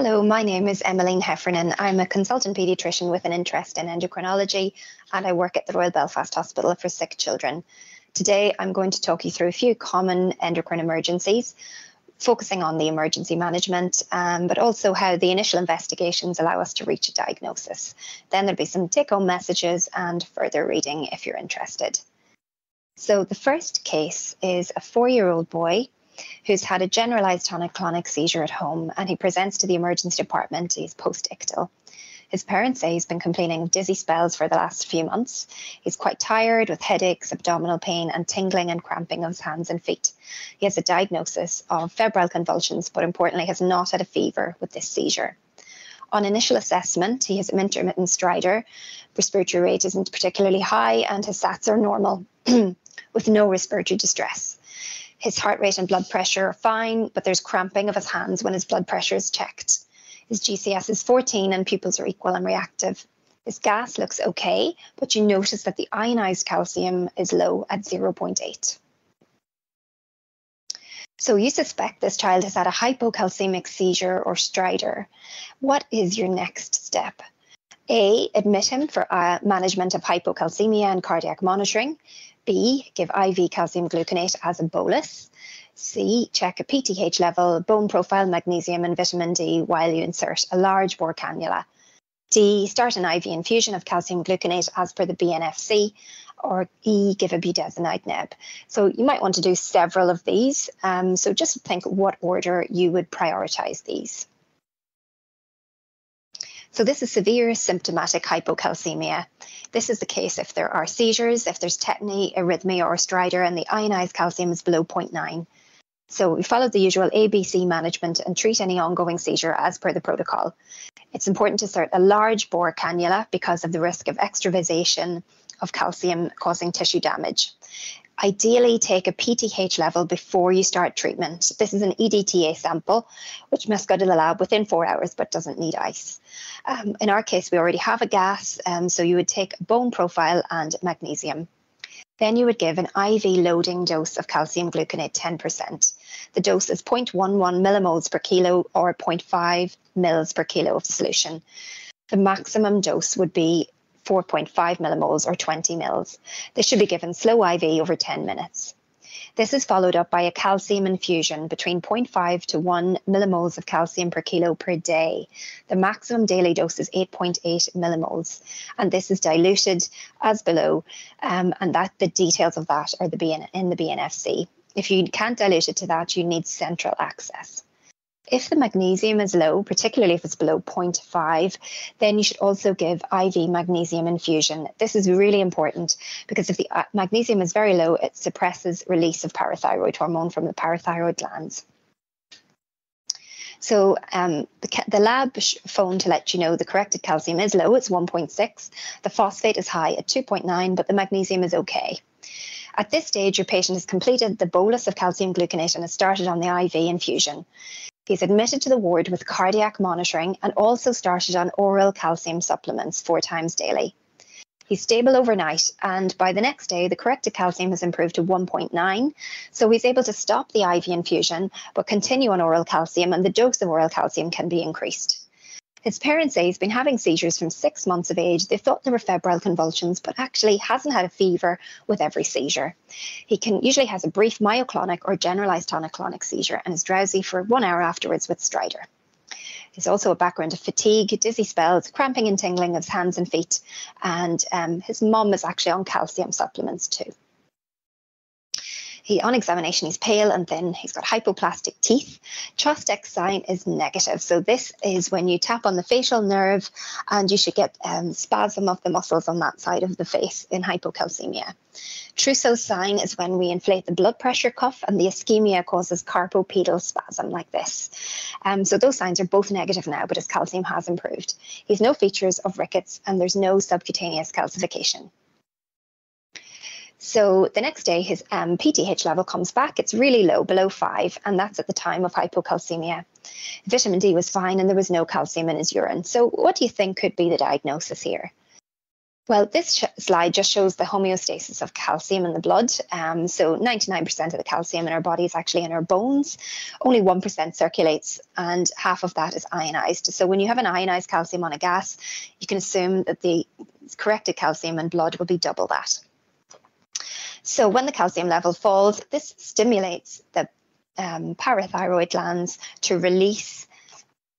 Hello, my name is Emmeline Heffernan. I'm a consultant paediatrician with an interest in endocrinology and I work at the Royal Belfast Hospital for Sick Children. Today I'm going to talk you through a few common endocrine emergencies, focusing on the emergency management, um, but also how the initial investigations allow us to reach a diagnosis. Then there'll be some take-home messages and further reading if you're interested. So the first case is a four-year-old boy who's had a generalized tonic-clonic seizure at home and he presents to the emergency department. He's post-ictal. His parents say he's been complaining of dizzy spells for the last few months. He's quite tired with headaches, abdominal pain, and tingling and cramping of his hands and feet. He has a diagnosis of febrile convulsions, but importantly, has not had a fever with this seizure. On initial assessment, he has intermittent stridor. Respiratory rate isn't particularly high, and his SATs are normal with no respiratory distress. His heart rate and blood pressure are fine, but there's cramping of his hands when his blood pressure is checked. His GCS is 14 and pupils are equal and reactive. His gas looks okay, but you notice that the ionized calcium is low at 0.8. So you suspect this child has had a hypocalcemic seizure or stridor. What is your next step? A, admit him for uh, management of hypocalcemia and cardiac monitoring. B, give IV calcium gluconate as a bolus. C, check a PTH level, bone profile, magnesium, and vitamin D while you insert a large bore cannula. D, start an IV infusion of calcium gluconate as per the BNFC, or E, give a budesonide neb. So you might want to do several of these. Um, so just think what order you would prioritize these. So this is severe symptomatic hypocalcemia. This is the case if there are seizures, if there's tetany, arrhythmia or stridor and the ionized calcium is below 0.9. So we follow the usual ABC management and treat any ongoing seizure as per the protocol. It's important to insert a large bore cannula because of the risk of extravasation of calcium causing tissue damage. Ideally, take a PTH level before you start treatment. This is an EDTA sample, which must go to the lab within four hours but doesn't need ice. Um, in our case, we already have a gas, um, so you would take bone profile and magnesium. Then you would give an IV loading dose of calcium gluconate 10%. The dose is 0.11 millimoles per kilo or 0.5 mils per kilo of solution. The maximum dose would be 4.5 millimoles or 20 mils. This should be given slow IV over 10 minutes. This is followed up by a calcium infusion between 0.5 to 1 millimoles of calcium per kilo per day. The maximum daily dose is 8.8 millimoles, and this is diluted as below, um, and that the details of that are the BN, in the BNFC. If you can't dilute it to that, you need central access. If the magnesium is low, particularly if it's below 0.5, then you should also give IV magnesium infusion. This is really important because if the uh, magnesium is very low, it suppresses release of parathyroid hormone from the parathyroid glands. So um, the, the, lab phone to let you know the corrected calcium is low, it's 1.6. The phosphate is high at 2.9, but the magnesium is okay. At this stage, your patient has completed the bolus of calcium gluconate and has started on the IV infusion. He's admitted to the ward with cardiac monitoring and also started on oral calcium supplements four times daily. He's stable overnight, and by the next day, the corrected calcium has improved to 1.9. So he's able to stop the IV infusion but continue on oral calcium, and the dose of oral calcium can be increased. His parents say he's been having seizures from six months of age. They thought they were febrile convulsions, but actually hasn't had a fever with every seizure. He can usually has a brief myoclonic or generalized tonic-clonic seizure and is drowsy for one hour afterwards with stridor. There's also a background of fatigue, dizzy spells, cramping and tingling of his hands and feet, and um, his mum is actually on calcium supplements too. He, on examination, he's pale and thin. He's got hypoplastic teeth. Chvostek sign is negative. So this is when you tap on the facial nerve and you should get um, spasm of the muscles on that side of the face in hypocalcemia. Trousseau sign is when we inflate the blood pressure cuff and the ischemia causes carpopedal spasm like this. Um, so those signs are both negative now, but his calcium has improved. He's no features of rickets and there's no subcutaneous calcification. So the next day, his um, PTH level comes back. It's really low, below five, and that's at the time of hypocalcemia. Vitamin D was fine, and there was no calcium in his urine. So, what do you think could be the diagnosis here? Well, this slide just shows the homeostasis of calcium in the blood. Um, so 99% of the calcium in our body is actually in our bones. Only 1% circulates, and half of that is ionized. So when you have an ionized calcium on a gas, you can assume that the corrected calcium in blood will be double that. So when the calcium level falls, this stimulates the um, parathyroid glands to release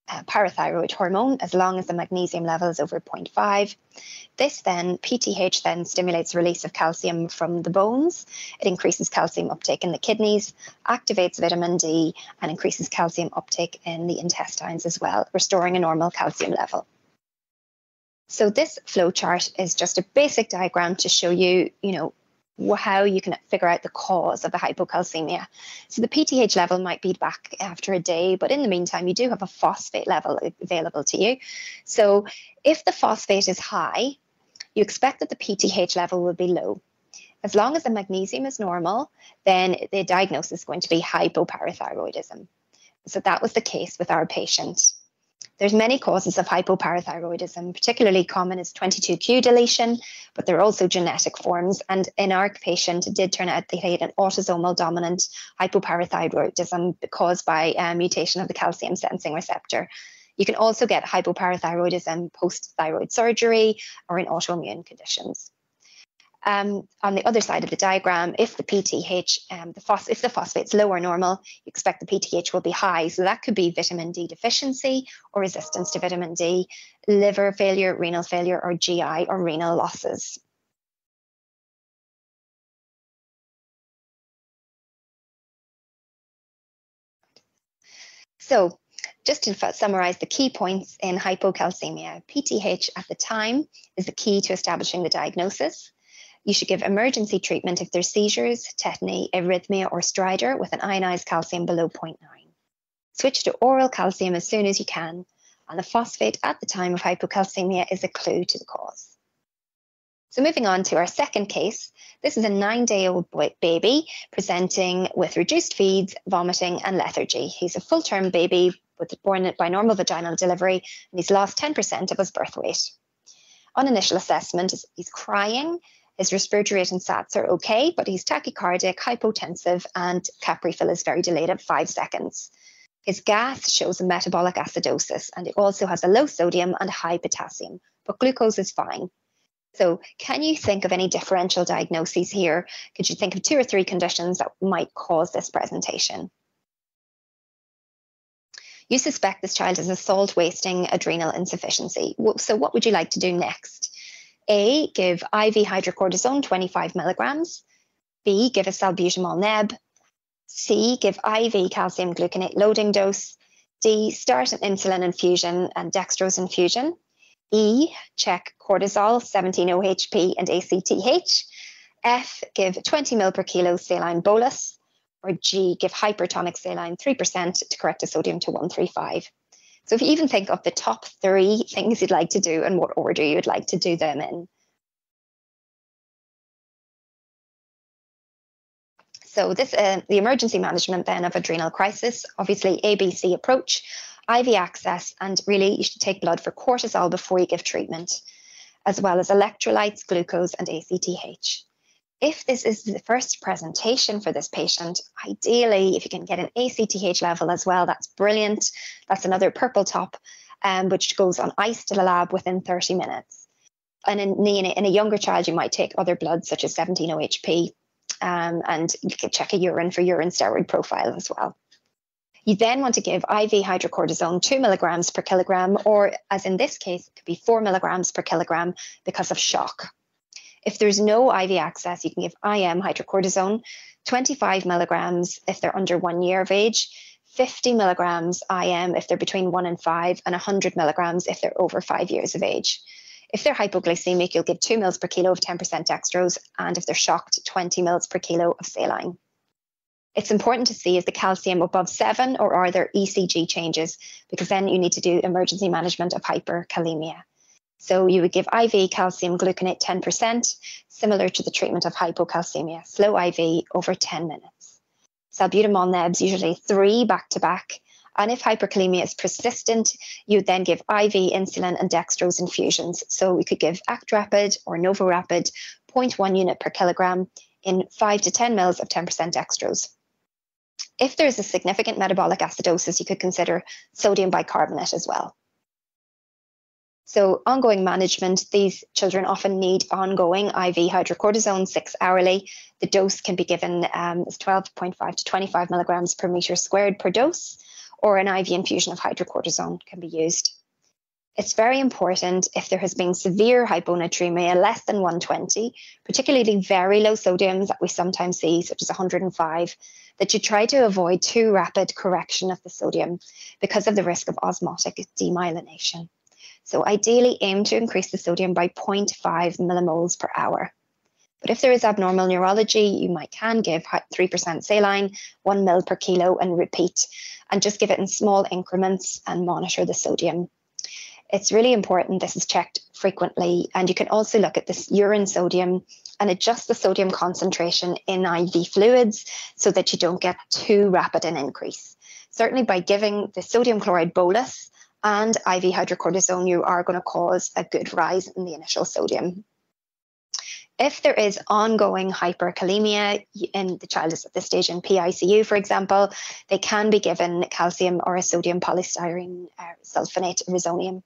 uh, parathyroid hormone as long as the magnesium level is over 0.5. This then, PTH then stimulates release of calcium from the bones. It increases calcium uptake in the kidneys, activates vitamin D, and increases calcium uptake in the intestines as well, restoring a normal calcium level. So this flowchart is just a basic diagram to show you, you know, how you can figure out the cause of the hypocalcemia. So the PTH level might be back after a day, but in the meantime, you do have a phosphate level available to you. So if the phosphate is high, you expect that the PTH level will be low. As long as the magnesium is normal, then the diagnosis is going to be hypoparathyroidism. So that was the case with our patient. There's many causes of hypoparathyroidism, particularly common is 22q deletion, but there are also genetic forms. And in our patient, it did turn out they had an autosomal dominant hypoparathyroidism caused by a mutation of the calcium sensing receptor. You can also get hypoparathyroidism post thyroid surgery or in autoimmune conditions. Um, on the other side of the diagram, if the PTH, um, the phos- if the phosphate's low or normal, you expect the PTH will be high. So that could be vitamin D deficiency or resistance to vitamin D, liver failure, renal failure, or GI or renal losses. So just to summarize the key points in hypocalcemia, PTH at the time is the key to establishing the diagnosis. You should give emergency treatment if there's seizures, tetany, arrhythmia, or stridor with an ionized calcium below 0.9. Switch to oral calcium as soon as you can, and the phosphate at the time of hypocalcemia is a clue to the cause. So moving on to our second case, this is a nine-day-old baby presenting with reduced feeds, vomiting and lethargy. He's a full-term baby with born by normal vaginal delivery and he's lost 10% of his birth weight. On initial assessment, he's crying, his respiratory and SATs are okay, but he's tachycardic, hypotensive, and cap refill is very delayed at five seconds. His gas shows a metabolic acidosis, and it also has a low sodium and high potassium, but glucose is fine. So, can you think of any differential diagnoses here? Could you think of two or three conditions that might cause this presentation? You suspect this child has a salt wasting adrenal insufficiency. So, what would you like to do next? A, give IV hydrocortisone 25 milligrams. B, give a salbutamol neb. C, give IV calcium gluconate loading dose. D, start an insulin infusion and dextrose infusion. E, check cortisol, 17-OHP and ACTH. F, give 20 ml per kilo saline bolus. Or G, give hypertonic saline 3% to correct a sodium to 135. So if you even think of the top three things you'd like to do and what order you'd like to do them in. So this, uh, the emergency management then of adrenal crisis, obviously ABC approach, IV access, and really you should take blood for cortisol before you give treatment, as well as electrolytes, glucose, and ACTH. If this is the first presentation for this patient, ideally, if you can get an ACTH level as well, that's brilliant. That's another purple top, um, which goes on ice to the lab within 30 minutes. And in, in a younger child, you might take other bloods such as 17-OHP, um, and you can check a urine for urine steroid profile as well. You then want to give IV hydrocortisone 2 milligrams per kilogram, or as in this case, it could be 4 milligrams per kilogram because of shock. If there's no IV access, you can give IM hydrocortisone, 25 milligrams if they're under one year of age, 50 milligrams IM if they're between one and five, and 100 milligrams if they're over five years of age. If they're hypoglycemic, you'll give 2 mils per kilo of 10% dextrose, and if they're shocked, 20 mils per kilo of saline. It's important to see is the calcium above seven or are there ECG changes? Because then you need to do emergency management of hyperkalemia. So you would give IV calcium gluconate 10%, similar to the treatment of hypocalcemia, slow IV over 10 minutes. Salbutamol nebs, usually three back to back, And if hyperkalemia is persistent, you would then give IV insulin and dextrose infusions. So we could give ActRapid or NovoRapid 0.1 unit per kilogram in 5 to 10 mils of 10% dextrose. If there's a significant metabolic acidosis, you could consider sodium bicarbonate as well. So, ongoing management, these children often need ongoing IV hydrocortisone six hourly. The dose can be given um, as 12.5 to 25 milligrams per meter squared per dose, or an IV infusion of hydrocortisone can be used. It's very important if there has been severe hyponatremia less than 120, particularly very low sodiums that we sometimes see, such as 105, that you try to avoid too rapid correction of the sodium because of the risk of osmotic demyelination. So ideally aim to increase the sodium by 0.5 millimoles per hour. But if there is abnormal neurology, you might can give 3% saline, 1 mil per kilo and repeat, and just give it in small increments and monitor the sodium it's really important this is checked frequently. And you can also look at this urine sodium and adjust the sodium concentration in IV fluids so that you don't get too rapid an increase. Certainly, by giving the sodium chloride bolus and IV hydrocortisone, you are going to cause a good rise in the initial sodium. If there is ongoing hyperkalemia and the child is at this stage in PICU, for example, they can be given calcium or a sodium polystyrene uh, sulfonate resonium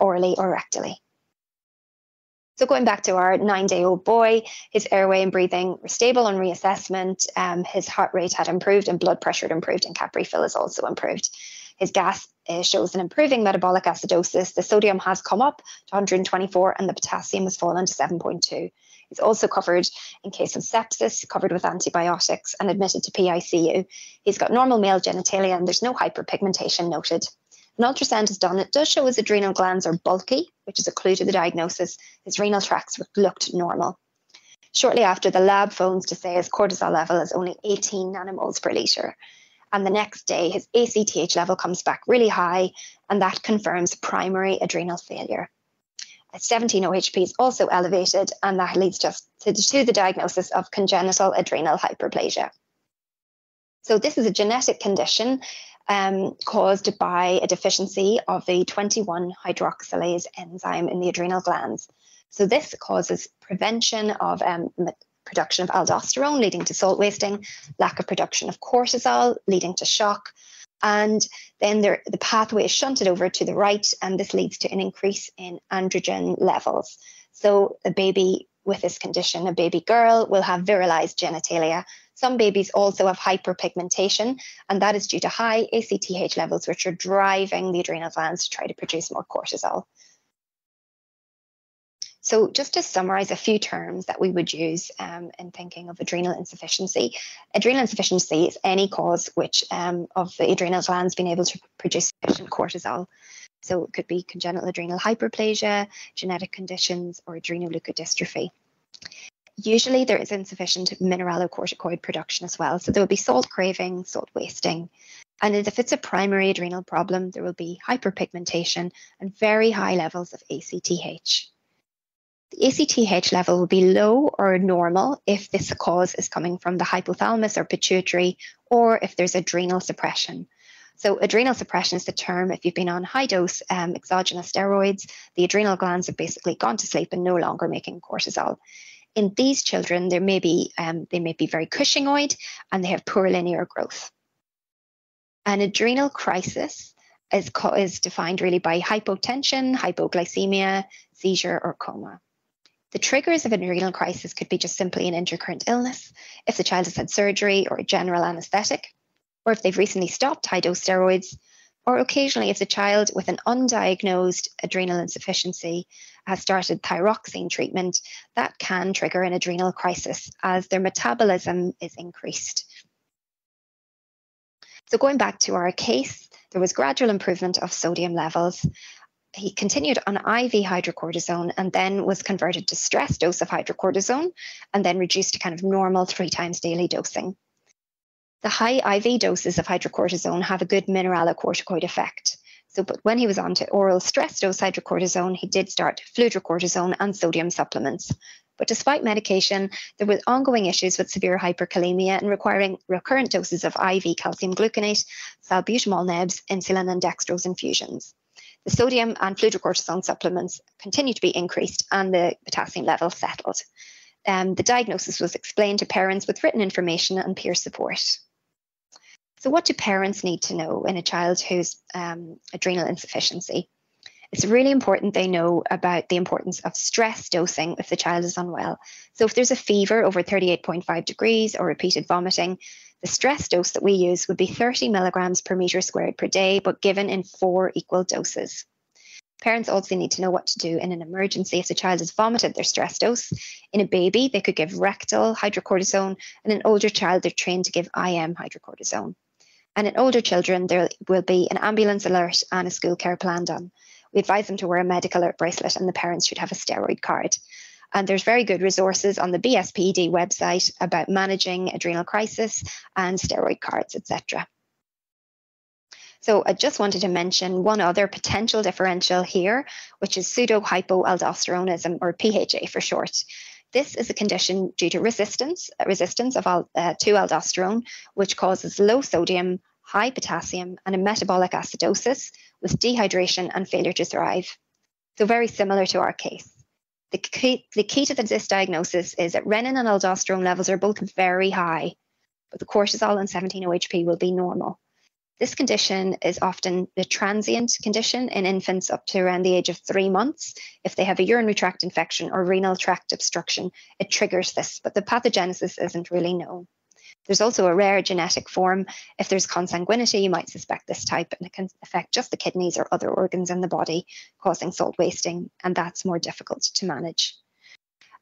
orally or rectally. So going back to our nine-day-old boy, his airway and breathing were stable on reassessment. Um, his heart rate had improved and blood pressure had improved and cap refill is also improved. His gas uh, shows an improving metabolic acidosis. The sodium has come up to 124 and the potassium has fallen to 7.2. He's also covered in case of sepsis, covered with antibiotics and admitted to PICU. He's got normal male genitalia and there's no hyperpigmentation noted. An ultrasound is done. It does show his adrenal glands are bulky, which is a clue to the diagnosis. His renal tracts looked normal. Shortly after, the lab phones to say his cortisol level is only 18 nanomoles per litre. And the next day, his ACTH level comes back really high, and that confirms primary adrenal failure. 17 OHP is also elevated, and that leads just to, to the diagnosis of congenital adrenal hyperplasia. So, this is a genetic condition um, caused by a deficiency of the 21 hydroxylase enzyme in the adrenal glands. So, this causes prevention of um, production of aldosterone, leading to salt wasting, lack of production of cortisol, leading to shock. And then there, the pathway is shunted over to the right, and this leads to an increase in androgen levels. So, a baby with this condition, a baby girl, will have virilized genitalia, some babies also have hyperpigmentation, and that is due to high ACTH levels, which are driving the adrenal glands to try to produce more cortisol. So, just to summarize a few terms that we would use um, in thinking of adrenal insufficiency, adrenal insufficiency is any cause which um, of the adrenal glands being able to produce sufficient cortisol. So, it could be congenital adrenal hyperplasia, genetic conditions, or adrenal adrenoleukodystrophy usually there is insufficient mineralocorticoid production as well. So there will be salt craving, salt wasting. And if it's a primary adrenal problem, there will be hyperpigmentation and very high levels of ACTH. The ACTH level will be low or normal if this cause is coming from the hypothalamus or pituitary, or if there's adrenal suppression. So, adrenal suppression is the term if you've been on high dose um, exogenous steroids, the adrenal glands have basically gone to sleep and no longer making cortisol. In these children, there may be um, they may be very Cushingoid and they have poor linear growth. An adrenal crisis is, is defined really by hypotension, hypoglycemia, seizure, or coma. The triggers of an adrenal crisis could be just simply an intercurrent illness, if the child has had surgery or a general anesthetic, or if they've recently stopped high dose steroids, or occasionally if the child with an undiagnosed adrenal insufficiency has started thyroxine treatment, that can trigger an adrenal crisis as their metabolism is increased. So going back to our case, there was gradual improvement of sodium levels. He continued on IV hydrocortisone and then was converted to stress dose of hydrocortisone and then reduced to kind of normal three times daily dosing. The high IV doses of hydrocortisone have a good mineralocorticoid effect. So, but when he was on to oral stress dose hydrocortisone, he did start fludrocortisone and sodium supplements. But despite medication, there were ongoing issues with severe hyperkalemia and requiring recurrent doses of IV calcium gluconate, salbutamol nebs, insulin, and dextrose infusions. The sodium and fludrocortisone supplements continued to be increased and the potassium level settled. Um, the diagnosis was explained to parents with written information and peer support. So, what do parents need to know in a child who's um, adrenal insufficiency? It's really important they know about the importance of stress dosing if the child is unwell. So, if there's a fever over 38.5 degrees or repeated vomiting, the stress dose that we use would be 30 milligrams per meter squared per day, but given in four equal doses. Parents also need to know what to do in an emergency if the child has vomited their stress dose. In a baby, they could give rectal hydrocortisone, and an older child, they're trained to give IM hydrocortisone. And in older children, there will be an ambulance alert and a school care plan done we advise them to wear a medical alert bracelet and the parents should have a steroid card. And there's very good resources on the BSPED website about managing adrenal crisis and steroid cards, etc. So I just wanted to mention one other potential differential here, which is pseudohypoaldosteronism or PHA for short. This is a condition due to resistance, resistance of uh, to aldosterone, which causes low sodium, high potassium, and a metabolic acidosis with dehydration and failure to thrive. So, very similar to our case. The key, the key to this diagnosis is that renin and aldosterone levels are both very high, but the cortisol and 17-OHP will be normal. This condition is often a transient condition in infants up to around the age of three months. If they have a urinary tract infection or renal tract obstruction, it triggers this, but the pathogenesis isn't really known. There's also a rare genetic form. If there's consanguinity, you might suspect this type, and it can affect just the kidneys or other organs in the body, causing salt wasting, and that's more difficult to manage.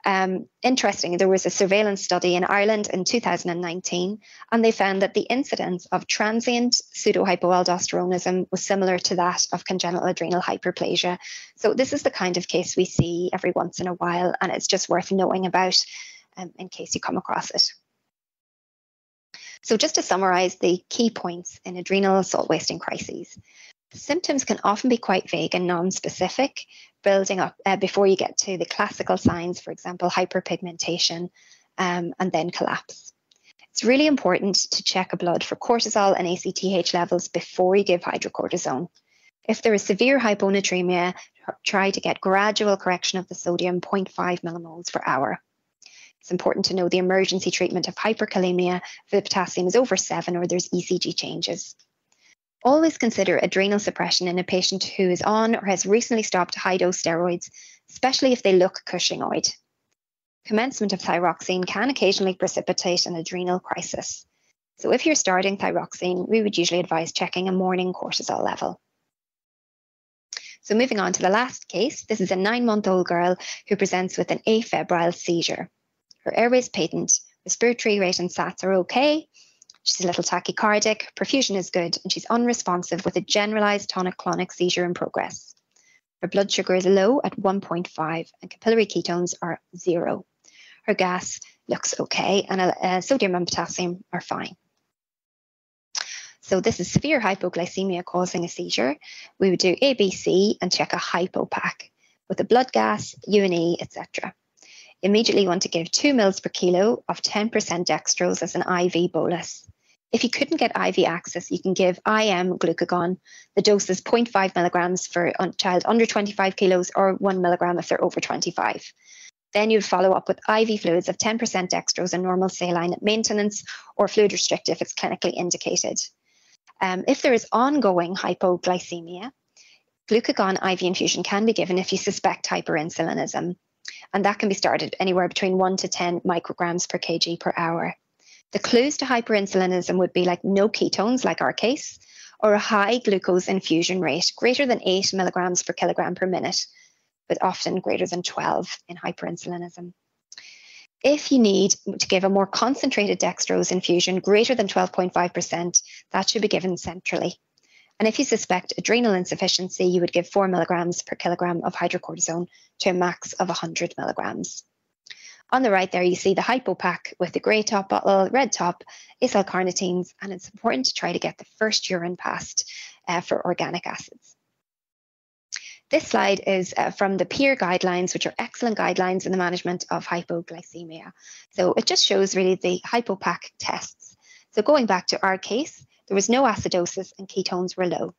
Um, interesting, there was a surveillance study in Ireland in 2019, and they found that the incidence of transient pseudohypoaldosteronism was similar to that of congenital adrenal hyperplasia. So, this is the kind of case we see every once in a while, and it's just worth knowing about um, in case you come across it. So, just to summarize the key points in adrenal salt wasting crises, symptoms can often be quite vague and non-specific, building up uh, before you get to the classical signs, for example, hyperpigmentation, um, and then collapse. It's really important to check a blood for cortisol and ACTH levels before you give hydrocortisone. If there is severe hyponatremia, try to get gradual correction of the sodium 0.5 millimoles per hour. It's important to know the emergency treatment of hyperkalemia if the potassium is over seven or there's ECG changes. Always consider adrenal suppression in a patient who is on or has recently stopped high dose steroids, especially if they look Cushingoid. Commencement of thyroxine can occasionally precipitate an adrenal crisis. So, if you're starting thyroxine, we would usually advise checking a morning cortisol level. So, moving on to the last case, this is a nine month old girl who presents with an afebrile seizure. Her airway's patent, respiratory rate and SATs are okay. She's a little tachycardic, perfusion is good, and she's unresponsive with a generalized tonic clonic seizure in progress. Her blood sugar is low at 1.5 and capillary ketones are zero. Her gas looks okay, and uh, sodium and potassium are fine. So this is severe hypoglycemia causing a seizure. We would do ABC and check a hypopac with a blood gas, U&E, etc immediately want to give 2 mils per kilo of 10% dextrose as an IV bolus. If you couldn't get IV access, you can give IM glucagon. The dose is 0.5 milligrams for a child under 25 kilos or 1 milligram if they're over 25. Then you'd follow up with IV fluids of 10% dextrose and normal saline at maintenance or fluid restrict if it's clinically indicated. Um, if there is ongoing hypoglycemia, glucagon IV infusion can be given if you suspect hyperinsulinism and that can be started anywhere between 1 to 10 micrograms per kg per hour. The clues to hyperinsulinism would be like no ketones, like our case, or a high glucose infusion rate greater than 8 milligrams per kilogram per minute, but often greater than 12 in hyperinsulinism. If you need to give a more concentrated dextrose infusion greater than 12.5%, that should be given centrally. And if you suspect adrenal insufficiency, you would give 4 milligrams per kilogram of hydrocortisone to a max of 100 milligrams. On the right there, you see the hypopac with the grey top bottle, red top, acyl carnitines, and it's important to try to get the first urine passed uh, for organic acids. This slide is uh, from the PEER guidelines, which are excellent guidelines in the management of hypoglycemia. So it just shows really the hypopac tests. So going back to our case, there was no acidosis and ketones were low.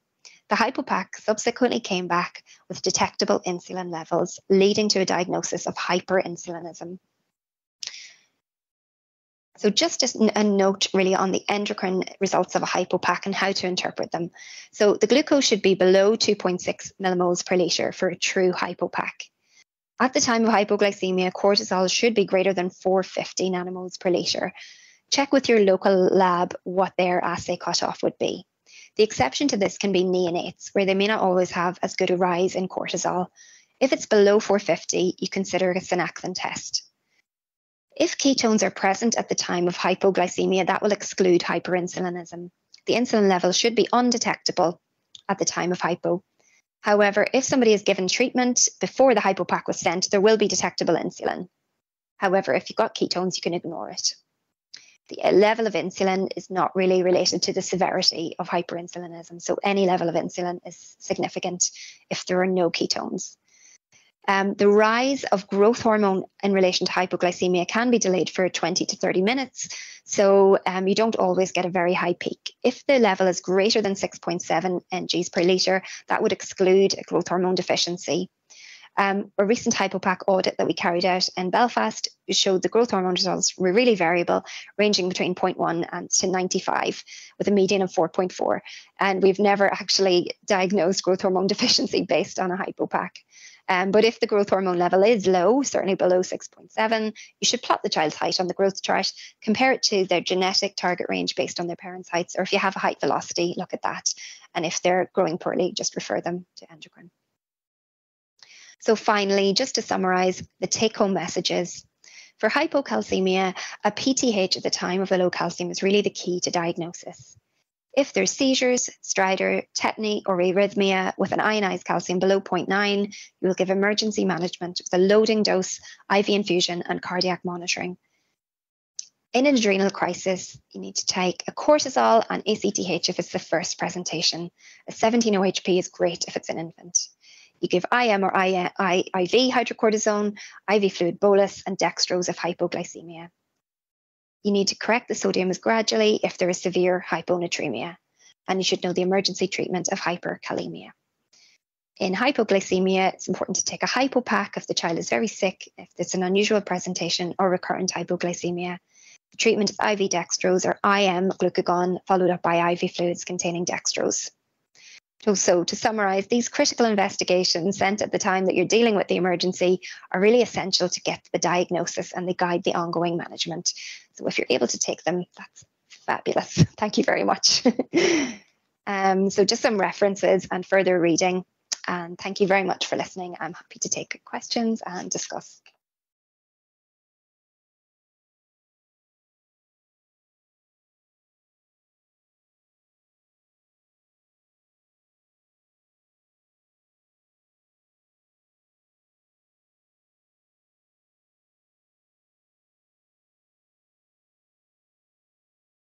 The hypopac subsequently came back with detectable insulin levels, leading to a diagnosis of hyperinsulinism. So just a note really on the endocrine results of a hypopac and how to interpret them. So the glucose should be below 2.6 millimoles per litre for a true hypopac. At the time of hypoglycemia, cortisol should be greater than 450 nanomoles per litre. Check with your local lab what their assay cutoff would be. The exception to this can be neonates, where they may not always have as good a rise in cortisol. If it's below 450, you consider a Synacthen test. If ketones are present at the time of hypoglycemia, that will exclude hyperinsulinism. The insulin level should be undetectable at the time of hypo. However, if somebody is given treatment before the hypopac was sent, there will be detectable insulin. However, if you've got ketones, you can ignore it. The level of insulin is not really related to the severity of hyperinsulinism. So any level of insulin is significant if there are no ketones. Um, the rise of growth hormone in relation to hypoglycemia can be delayed for 20 to 30 minutes. So um, you don't always get a very high peak. If the level is greater than 6.7 NGs per litre, that would exclude a growth hormone deficiency. Um, a recent hypopac audit that we carried out in Belfast showed the growth hormone results were really variable, ranging between 0.1 and to 95, with a median of 4.4. And we've never actually diagnosed growth hormone deficiency based on a hypopac. Um, but if the growth hormone level is low, certainly below 6.7, you should plot the child's height on the growth chart, compare it to their genetic target range based on their parents' heights, or if you have a height velocity, look at that. And if they're growing poorly, just refer them to endocrine. So finally, just to summarize the take-home messages, for hypocalcemia, a PTH at the time of the low calcium is really the key to diagnosis. If there's seizures, stridor, tetany, or arrhythmia with an ionized calcium below 0.9, you will give emergency management with a loading dose, IV infusion, and cardiac monitoring. In an adrenal crisis, you need to take a cortisol and ACTH if it's the first presentation. A 17-OHP is great if it's an infant. You give IM or IV hydrocortisone, IV fluid bolus, and dextrose if hypoglycemia. You need to correct the sodium as gradually if there is severe hyponatremia, and you should know the emergency treatment of hyperkalemia. In hypoglycemia, it's important to take a hypopac if the child is very sick, if it's an unusual presentation or recurrent hypoglycemia. The treatment is IV dextrose or IM glucagon, followed up by IV fluids containing dextrose. So, to summarize, these critical investigations sent at the time that you're dealing with the emergency are really essential to get the diagnosis and they guide the ongoing management. So, if you're able to take them, that's fabulous. Thank you very much. um, so, just some references and further reading. And thank you very much for listening. I'm happy to take questions and discuss